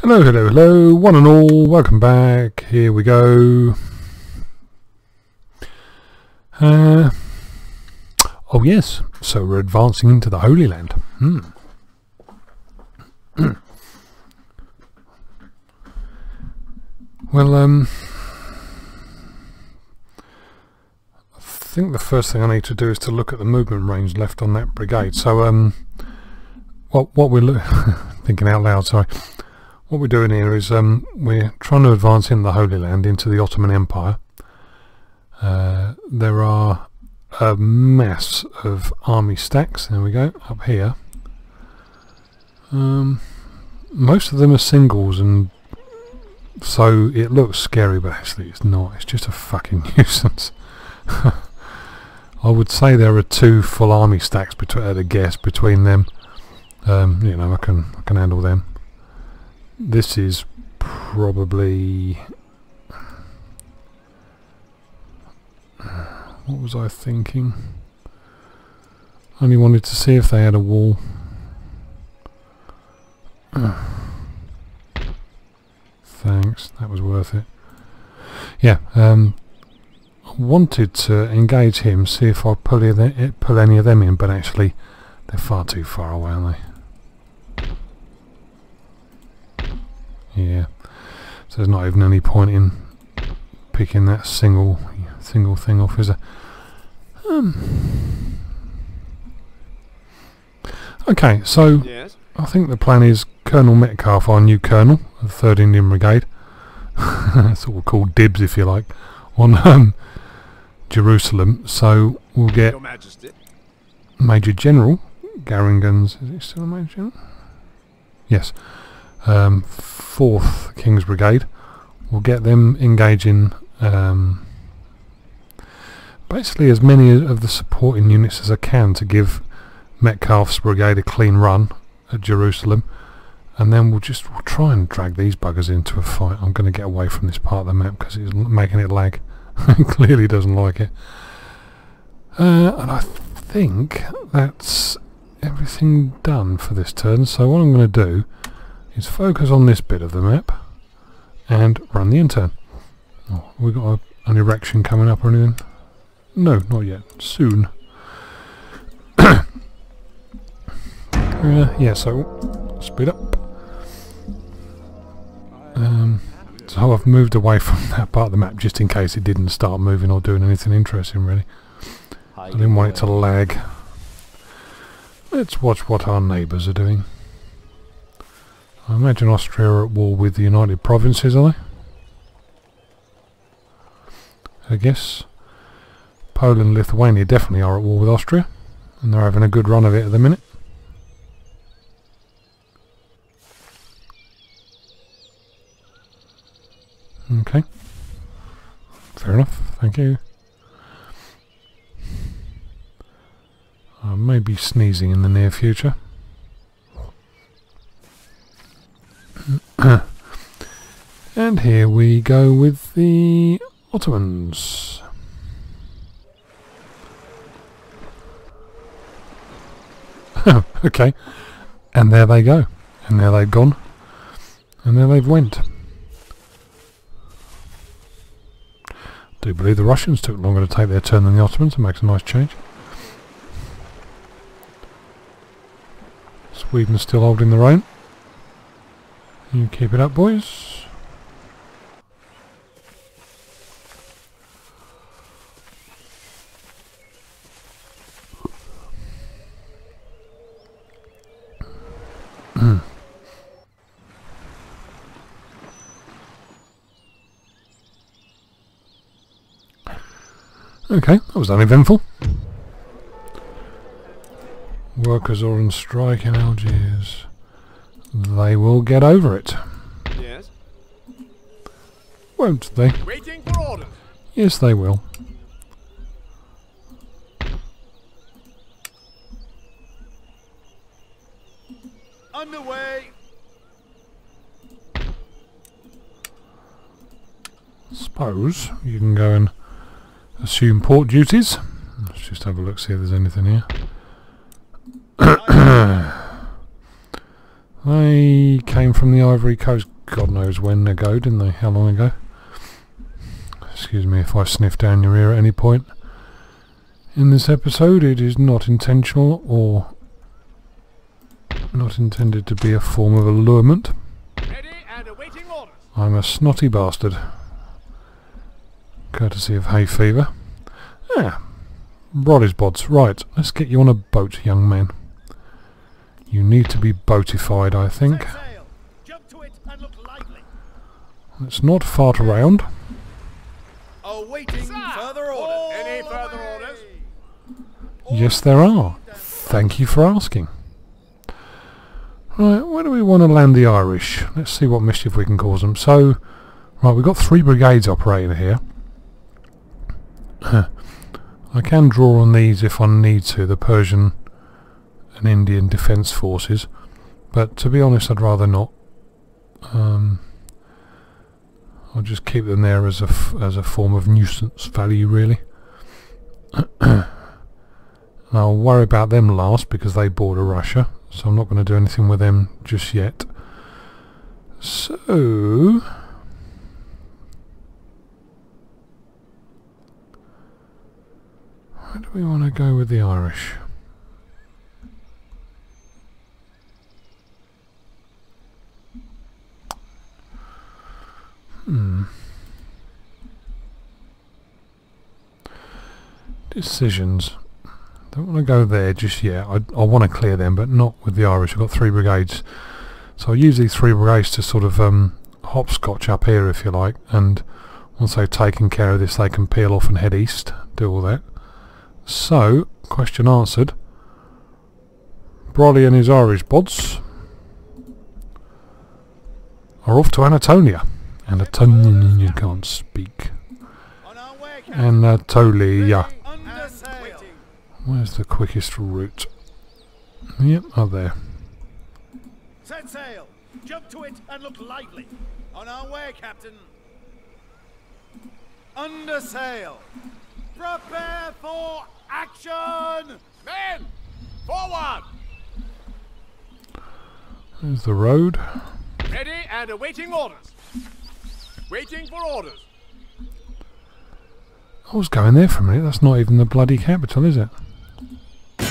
Hello, hello, hello, one and all, welcome back, here we go. Uh, oh yes, so we're advancing into the Holy Land. Hmm. well, um, I think the first thing I need to do is to look at the movement range left on that brigade. So, um, what what we're thinking out loud, sorry. What we're doing here is um, we're trying to advance in the Holy Land into the Ottoman Empire. Uh, there are a mass of army stacks, there we go, up here. Um, most of them are singles and so it looks scary but actually it's not, it's just a fucking nuisance. I would say there are two full army stacks between, at a guess between them. Um, you know, I can I can handle them this is probably what was I thinking? Only wanted to see if they had a wall. Thanks that was worth it. Yeah um, wanted to engage him see if I pull, pull any of them in but actually they're far too far away aren't they Yeah. So there's not even any point in picking that single single thing off, is there? Um. Okay, so yes. I think the plan is Colonel Metcalf, our new colonel of the 3rd Indian Brigade. That's what we'll call dibs, if you like, on um, Jerusalem. So we'll get Major General Garringons. Is he still a Major General? Yes um, 4th King's Brigade. We'll get them engaging um, basically as many of the supporting units as I can to give Metcalf's brigade a clean run at Jerusalem and then we'll just we'll try and drag these buggers into a fight. I'm going to get away from this part of the map because it's making it lag. Clearly doesn't like it. Uh, and I think that's everything done for this turn. So what I'm going to do is focus on this bit of the map and run the intern. Oh, we got a, an erection coming up or anything? No, not yet. Soon. uh, yeah, so speed up. Um, so I've moved away from that part of the map just in case it didn't start moving or doing anything interesting really. I didn't want it to lag. Let's watch what our neighbours are doing. I imagine Austria are at war with the United Provinces, are they? I guess. Poland and Lithuania definitely are at war with Austria. And they're having a good run of it at the minute. Okay. Fair enough. Thank you. I may be sneezing in the near future. and here we go with the Ottomans. okay. And there they go. And there they've gone. And there they've went. do believe the Russians took longer to take their turn than the Ottomans. It makes a nice change. Sweden's still holding their own. You keep it up, boys. okay, that was uneventful. Workers are on strike in Algiers. They will get over it. Yes. Won't they? Waiting for orders. Yes, they will. Underway. Suppose you can go and assume port duties. Let's just have a look, see if there's anything here. They came from the Ivory Coast, God knows when ago, didn't they? How long ago? Excuse me if I sniff down your ear at any point. In this episode it is not intentional or not intended to be a form of allurement. I'm a snotty bastard. Courtesy of hay fever. Ah, Brody's bods. Right, let's get you on a boat, young man. You need to be boatified, I think. Let's not fart around. Awaiting further orders. Any further orders? Yes, there are. Thank you for asking. Right, where do we want to land the Irish? Let's see what mischief we can cause them. So, right, we've got three brigades operating here. I can draw on these if I need to, the Persian and Indian Defence Forces, but to be honest I'd rather not. Um, I'll just keep them there as a, as a form of nuisance value really. I'll worry about them last because they border Russia, so I'm not going to do anything with them just yet. So... Where do we want to go with the Irish? Hmm. Decisions. Don't want to go there just yet. I, I want to clear them, but not with the Irish. I've got three brigades. So I use these three brigades to sort of um, hopscotch up here, if you like, and once they've taken care of this, they can peel off and head east, do all that. So, question answered. Brolly and his Irish bods are off to Anatolia. Anatolia can't speak. Anatolia. Where's the quickest route? Yep, up there. Set sail! Jump to it and look lively! On our way, Captain! Under sail! Prepare for Action! Men! Forward! There's the road. Ready and awaiting orders. Waiting for orders. I was going there for a minute. That's not even the bloody capital, is it?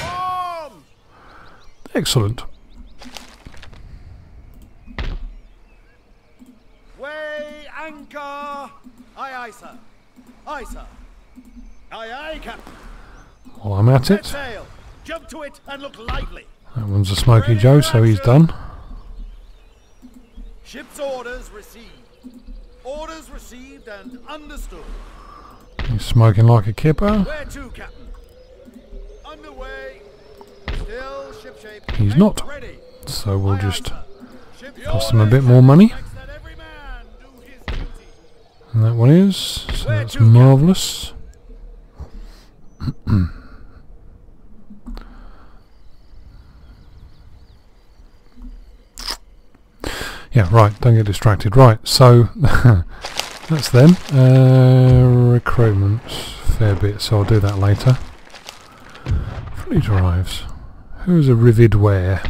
Arms! Excellent. Weigh anchor! Aye, aye, sir. Aye, sir. Aye, aye, Captain. While I'm at it. sail! Jump to it and look lively! That one's a Smoky Joe, so he's done. Ship's orders received. Orders received and understood. He's smoking like a kipper. Where to, Captain? Underway. Still shipshape. He's not. Ready. So we'll just cost him a bit more money. that every man do his duty. And that one is. So that's marvellous. yeah, right, don't get distracted. Right, so that's them. Uh, recruitment, fair bit, so I'll do that later. Fleet arrives. Who's a Rivid Ware?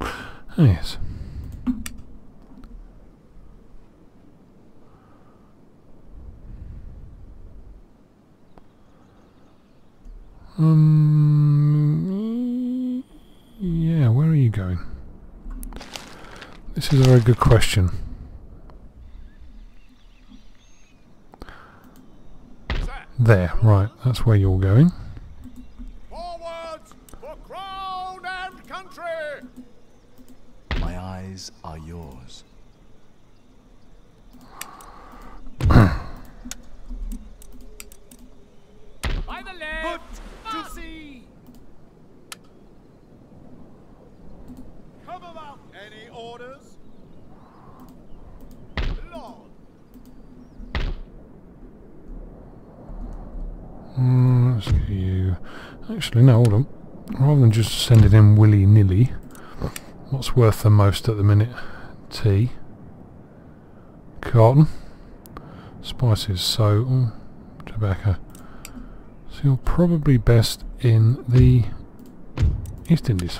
Oh, yes. Um, yeah, where are you going? This is a very good question. There, right, that's where you're going. You... Actually, no, hold on. Rather than just send it in willy-nilly, what's worth the most at the minute? Tea. Cotton. Spices, so... Oh, mm, tobacco. So you're probably best in the East Indies.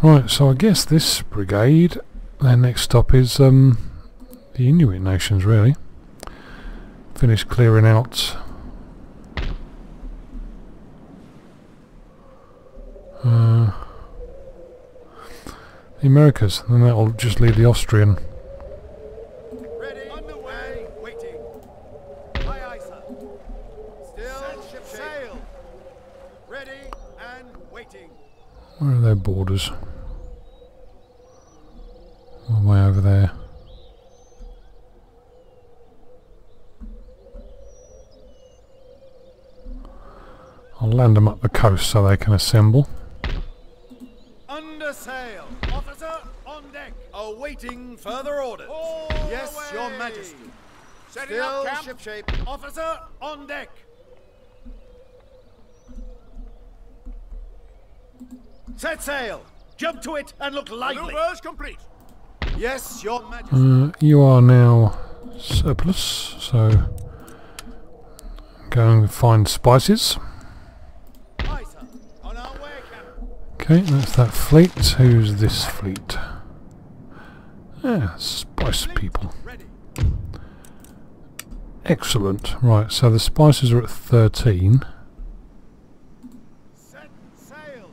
Right, so I guess this brigade their next stop is um, the Inuit nations, really. Finish clearing out uh, the Americas, and that'll just leave the Austrian. Ready. Underway. Waiting. Aye, aye. Still. Set ship sail. Ready and waiting. Where are their borders? Over there. I'll land them up the coast so they can assemble. Under sail. Officer on deck. Awaiting further orders. yes, Your Majesty. Setting Still up camp. ship shape. Officer on deck. Set sail. Jump to it and look lively. Maneuvers complete. Yes, Your Majesty. Uh, you are now surplus, so go and find spices. Aye, sir. On our way, Captain. Okay, that's that fleet. Who's this fleet? Ah, spice people. Excellent. Right, so the spices are at 13. Set sail.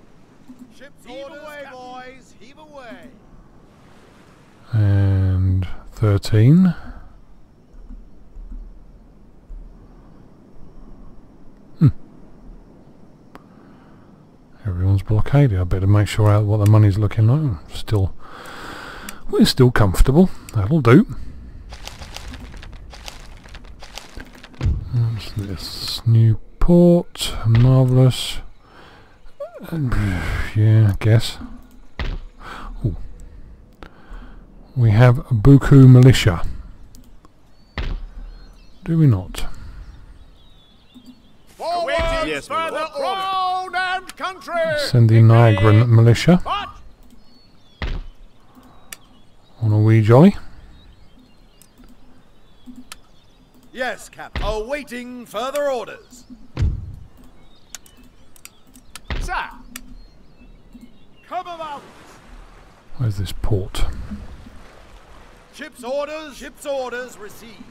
Ship's heave away, boys. Heave away. And 13. Hmm. Everyone's blockaded. I better make sure out what the money's looking like. Still, we're still comfortable. That'll do. What's this? New port. Marvellous. Yeah, I guess. We have a Buku Militia. Do we not? Forward. Yes, my further lord. crown and country. Send the Niagaran Militia But on a wee jolly. Yes, Captain. Awaiting further orders. sir, Come about. Where's this port? Ship's orders. Ship's orders received.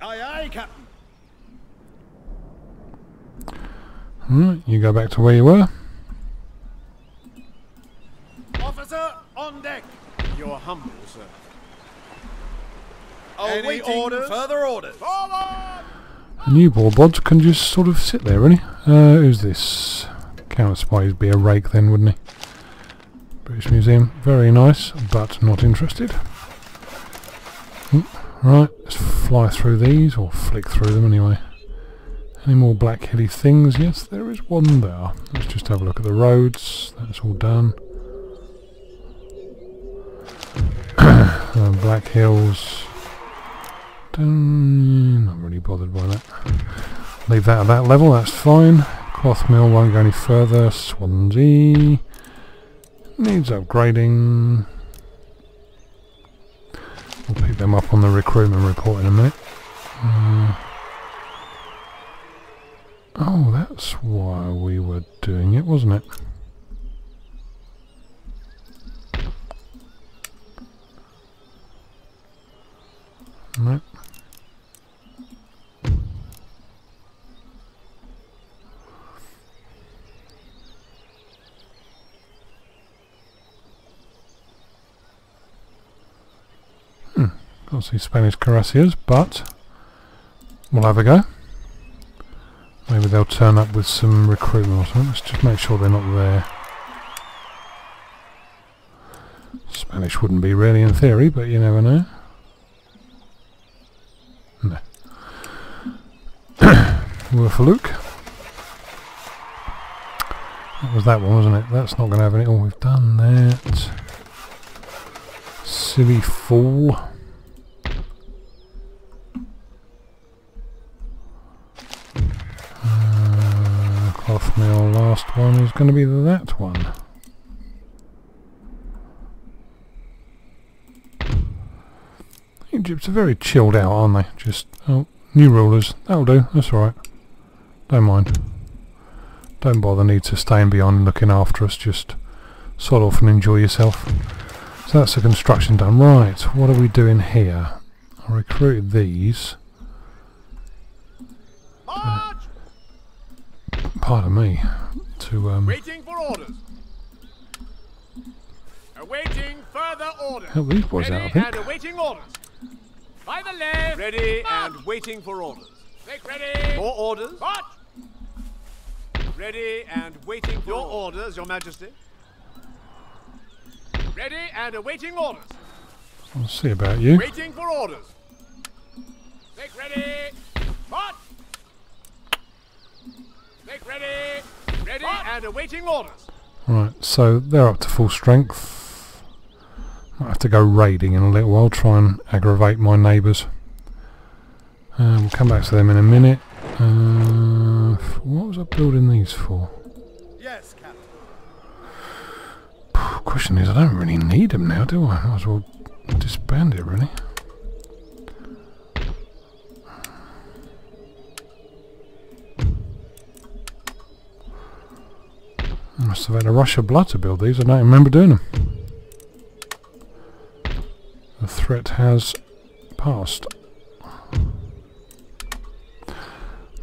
Aye, aye, Captain. Right, you go back to where you were. Officer on deck. you're humble, sir. Awaiting orders. further orders. Forward. And you boarbods can just sort of sit there, really. Uh, who's this? Count Spies be a rake then, wouldn't he? British Museum, very nice, but not interested. Hmm, Right, let's fly through these, or flick through them anyway. Any more black hilly things? Yes, there is one there. Let's just have a look at the roads. That's all done. Uh, black Hills. Dun- not really bothered by that. Leave that at that level, that's fine. Cloth mill won't go any further. Swansea. Needs upgrading. We'll pick them up on the recruitment report in a minute. Uh, oh, that's why we were doing it, wasn't it? Right. Can't see Spanish cuirassiers, but we'll have a go. Maybe they'll turn up with some recruitment or something. Let's just make sure they're not there. Spanish wouldn't be really in theory, but you never know. No. Worth a look. That was that one, wasn't it? That's not going to have any... Oh, we've done that. Silly fool. Uh, cloth last one is going to be that one. Egypt's are very chilled out, aren't they? Just, oh, new rulers, that'll do, that's alright. Don't mind. Don't bother need to behind and looking after us. Just sort off and enjoy yourself. So that's the construction done. Right, what are we doing here? I recruited these. March! Pardon me. To um, Waiting for orders. Awaiting further orders. help these boys out, I Ready think. and awaiting orders. By the left. Ready March! and waiting for orders. Make ready. More orders. March! Ready and waiting for Your orders. orders, Your Majesty. Ready and awaiting orders. I'll see about you. Waiting for orders. Make ready. March! Make ready. Ready and awaiting orders. Right, so they're up to full strength. Might have to go raiding in a little while, try and aggravate my neighbours. Uh, we'll come back to them in a minute. Uh, what was I building these for? Yes, Captain. Question is, I don't really need them now, do I? I? Might as well disband it, really. Must have had a rush of blood to build these. I don't remember doing them. The threat has passed.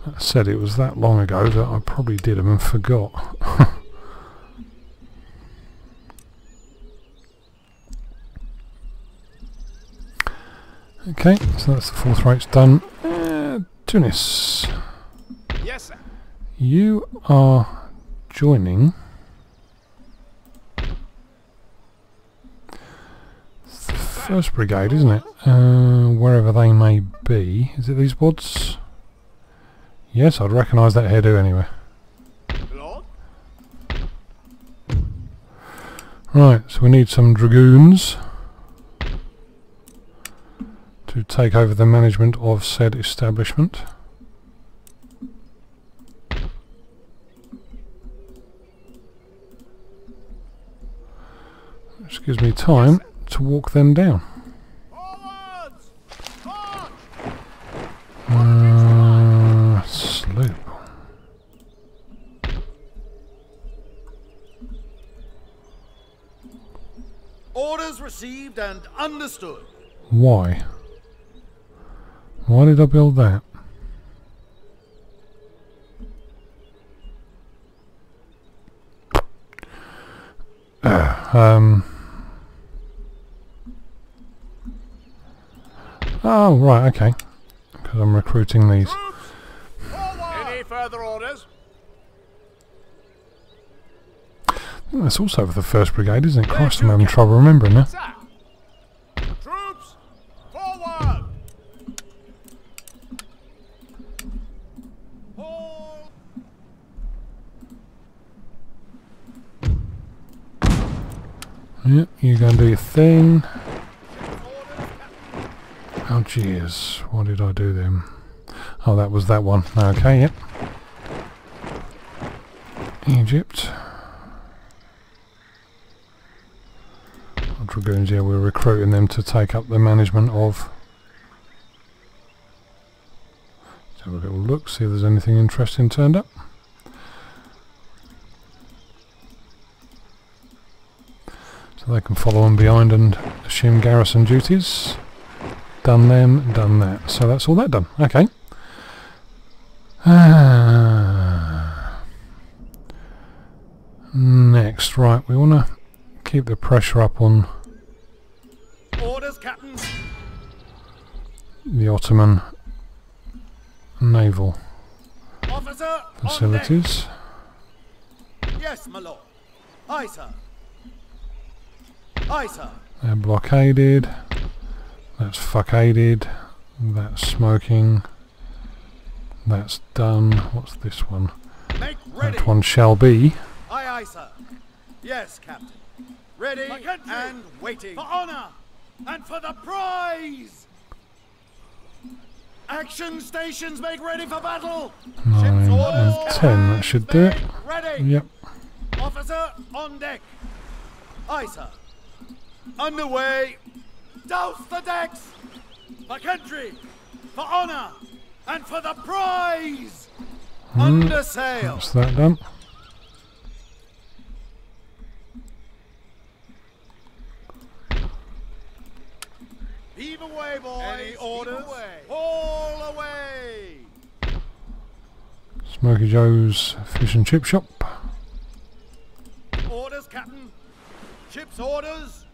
That said, it was that long ago that I probably did them and forgot. Okay, so that's the fourth rate's done. Uh, Tunis, Yes, sir. you are joining the first brigade, isn't it? Uh, wherever they may be. Is it these woods? Yes, I'd recognise that hairdo anyway. Right, so we need some dragoons to take over the management of said establishment. Which gives me time to walk them down. Uh, sloop. Orders received and understood. Why? Why did I build that? Uh, um. Oh, right, okay. Because I'm recruiting these. Any further orders? That's also for the 1st Brigade, isn't it? Christ, I'm having trouble remembering now. Sir! Troops! Forward! Hold! Yep, you go and do your thing. Oh, jeez. What did I do then? Oh, that was that one. Okay, yep. Egypt. Dragoons, yeah, we're recruiting them to take up the management of... Let's have a little look, see if there's anything interesting turned up. So they can follow on behind and assume garrison duties done them, done that. So that's all that done. Okay. Ah. Next, right, we want to keep the pressure up on Orders, Captain. the Ottoman naval Officer, facilities. Yes, my lord. Aye, sir. Aye, sir. They're blockaded. That's fuckaded. That's smoking. That's done. What's this one? Make ready. That one shall be. Aye, aye, sir. Yes, Captain. Ready and waiting. For honor and for the prize! Action stations make ready for battle! Nine Ships and ten. That should do it. Ready! Yep. Officer on deck. Aye, sir. Underway. Douse the decks! For country! For honor! And for the prize! Hmm. Under sail. That's that done. Heave away, boys. Any orders? Haul away. Smoky Joe's Fish and Chip Shop. Orders, Captain. Ship's orders.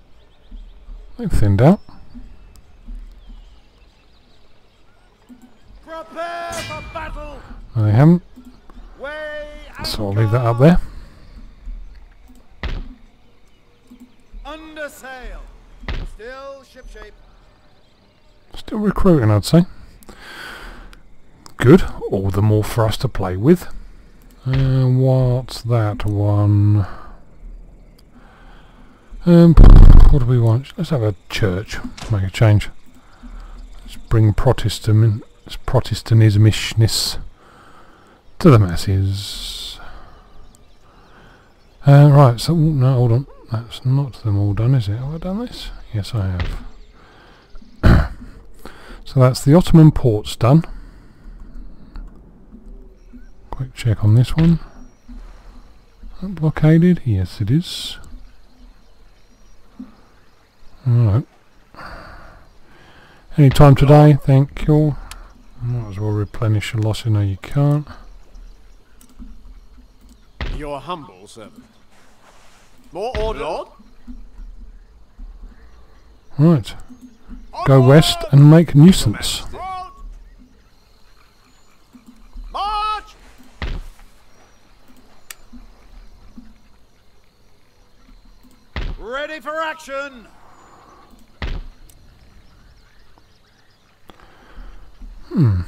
They've thinned out. Prepare for battle. No, they haven't. So I'll leave that up there. Under sail. Still shipshape. Still recruiting, I'd say. Good. All the more for us to play with. Uh, what's that one? Um, what do we want? Let's have a church. Make a change. Let's bring Protestant, Protestantismishness to the masses. Uh, right, so, no, hold on. That's not them all done, is it? Have I done this? Yes, I have. So that's the Ottoman ports done. Quick check on this one. Blockaded? Yes it is. Alright. Any time today? Thank you. Might as well replenish your losses. No you can't. Your humble servant. More order. Lord? Right. Go west and make nuisance. March! Ready for action. Order.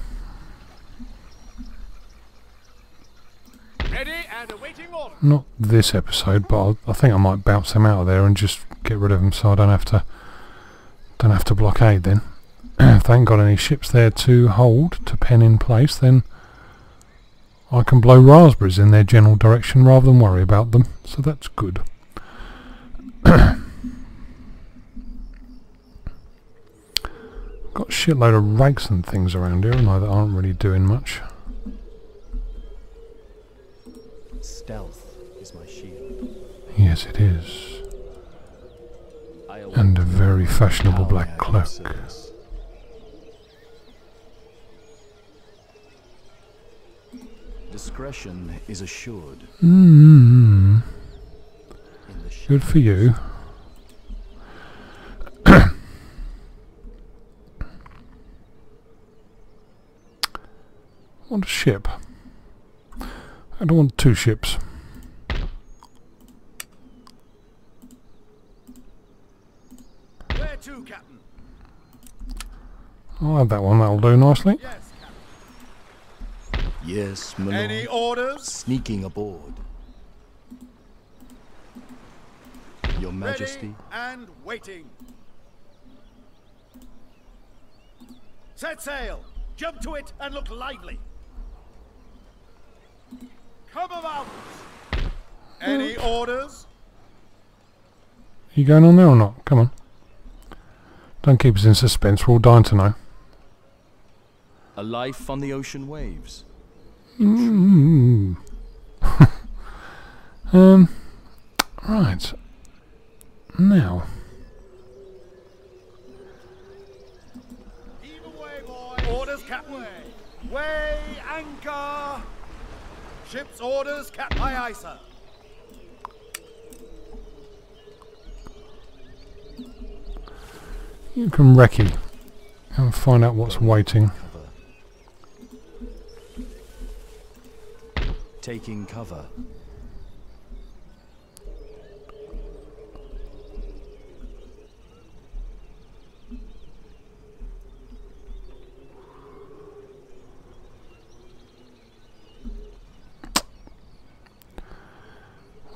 Not this episode, but I'll, I think I might bounce them out of there and just get rid of them so I don't have to don't have to blockade then. if they ain't got any ships there to hold, to pen in place, then I can blow raspberries in their general direction rather than worry about them. So that's good. got a shitload of rags and things around here, and I that aren't really doing much. Stealth is my shield. Yes, it is. And a very fashionable black cloak. Discretion is assured Mm, ship. good for you. I want a ship. I don't want two ships. Where to, Captain? I'll have that one, that'll do nicely. Yes, Yes, my Any orders? Sneaking aboard. Your Majesty, Ready and waiting. Set sail. Jump to it and look lively. Come about. Any orders? You going on there or not? Come on. Don't keep us in suspense, we're all dying to know. a life on the ocean waves. Mm. um, right. Now, Heave away, boys. Orders, Captain. Weigh anchor. Ship's orders, Captain. Aye, aye, sir. you can recce and find out what's waiting. Cover. Taking cover.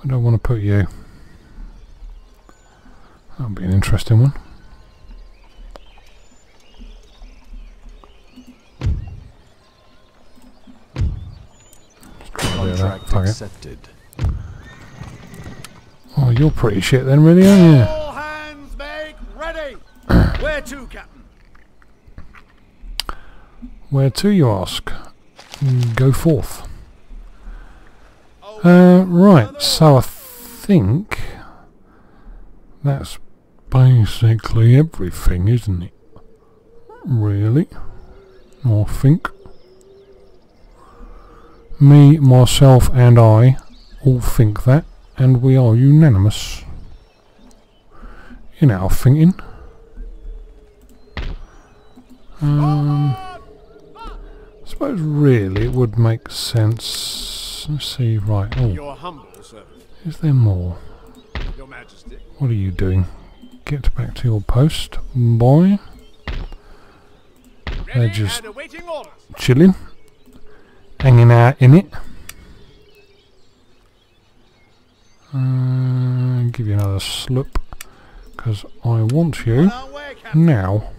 I don't want to put you. That'll be an interesting one. Just try to do that, Contract fuck accepted. Oh, you're pretty shit then, really, aren't you? All hands make ready. Where to, Captain? Where to, you ask? Mm, Go forth. Uh, right, so I think that's basically everything, isn't it? Really? I think. Me, myself and I all think that, and we are unanimous in our thinking. Um, I suppose really it would make sense. Let's see, right, oh, Your humble servant, is there more? What are you doing? Get back to your post, boy. They're just and awaiting orders. chilling, hanging out in it. Uh, give you another slip, because I want you On our way, Captain. now.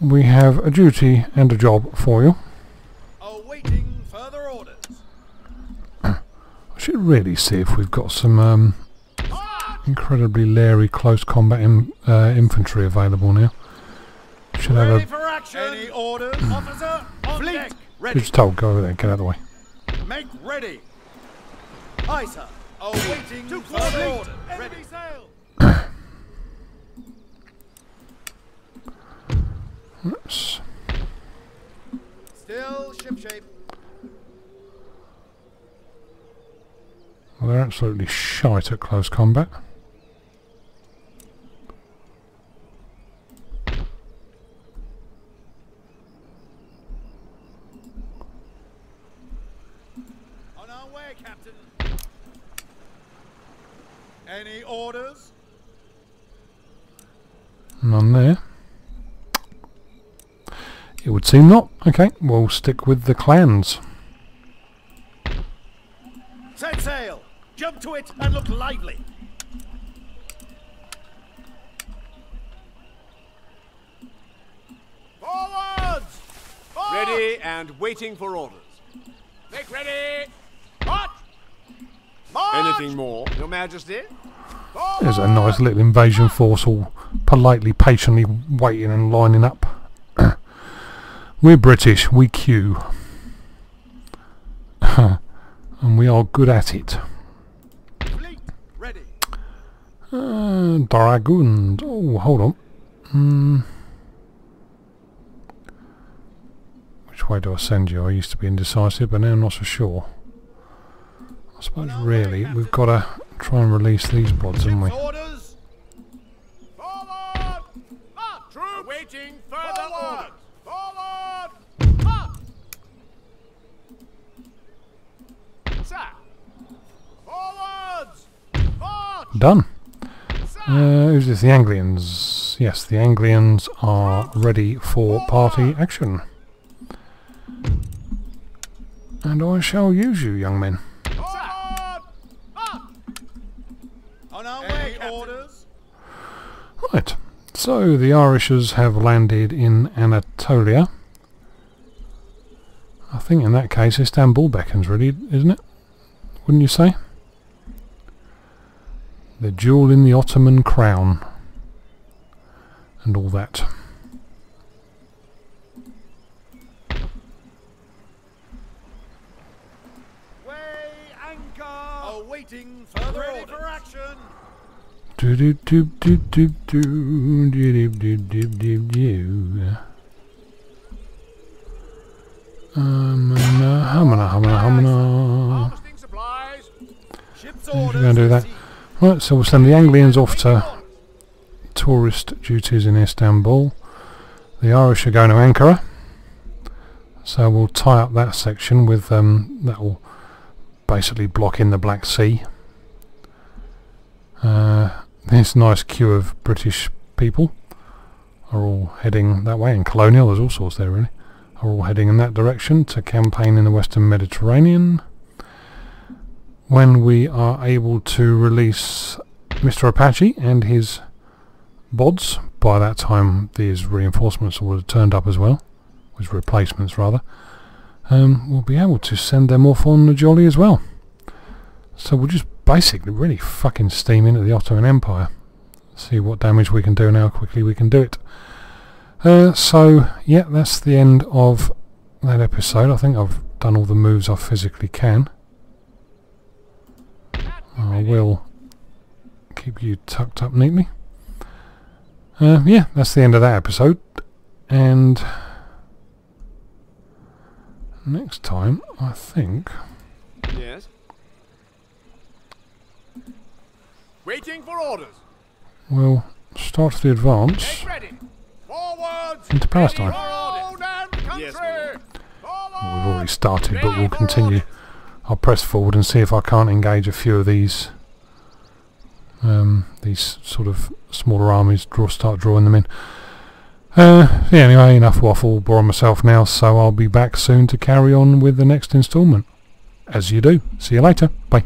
We have a duty and a job for you. Awaiting further orders. I should really see if we've got some um, incredibly leery close combat in, uh, infantry available now. Should have a action. Any orders, officer? On Fleet. deck. Ready. Who's told? Go over there. Get out of the way. Make ready. Aye, sir. Awaiting further orders. Ready. sail. Let's- Still shipshape. Well, they're absolutely shite at close combat. On our way, Captain. Any orders? None there. It would seem not. Okay, we'll stick with the clans. Set sail. Jump to it and look lively. Forwards! Ready and waiting for orders. Make ready! March! Anything more, Your Majesty? There's a nice little invasion force all politely, patiently waiting and lining up. We're British, we queue. and we are good at it. Fleet. Ready. Uh, Dragoons. Oh, hold on. Hmm. Which way do I send you? I used to be indecisive, but now I'm not so sure. I suppose really we've got to try and release these pods, haven't we? Done. Uh, who's this? The Anglians. Yes, the Anglians are ready for party action. And I shall use you, young men. Orders. Right. So the Irishers have landed in Anatolia. I think in that case Istanbul beckons really, isn't it? Wouldn't you say? The jewel in the Ottoman crown. And all that. Weigh anchor. Awaiting further ready orders. for action. Do do do do do do do do do do do uh, humana, humana, humana. We're going to do that. Right, so we'll send the Anglians off to tourist duties in Istanbul. The Irish are going to Ankara. So we'll tie up that section with, um, that will basically block in the Black Sea. Uh, this nice queue of British people are all heading that way, and colonial, there's all sorts there really, are all heading in that direction to campaign in the Western Mediterranean when we are able to release Mr. Apache and his bods. By that time these reinforcements will have turned up as well, his replacements rather. Um, we'll be able to send them off on the Jolly as well. So we'll just basically really fucking steam into the Ottoman Empire. See what damage we can do and how quickly we can do it. Uh, so, yeah, that's the end of that episode. I think I've done all the moves I physically can. I will keep you tucked up neatly. Uh, yeah, that's the end of that episode. And next time, I think... Yes. Waiting for orders. We'll start the advance Get ready. Forwards. into Palestine. Old and country. Yes, my lord. We've already started, but we'll continue. I'll press forward and see if I can't engage a few of these um, these sort of smaller armies, draw, start drawing them in. Uh, yeah, anyway, enough waffle, bore myself now, so I'll be back soon to carry on with the next instalment. As you do. See you later. Bye.